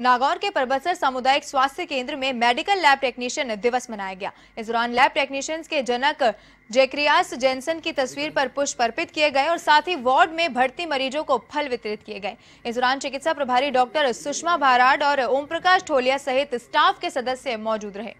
नागौर के परबसर सामुदायिक स्वास्थ्य केंद्र में मेडिकल लैब टेक्नीशियन दिवस मनाया गया। इस दौरान लैब टेक्नीशियंस के जनक जेक्रियास जेनसन की तस्वीर पर पुष्प अर्पित किए गए और साथ ही वार्ड में भर्ती मरीजों को फल वितरित किए गए। इस दौरान चिकित्सा प्रभारी डॉक्टर सुषमा भाराड और ओम प्रकाश ठोलिया सहित स्टाफ के सदस्य मौजूद रहे।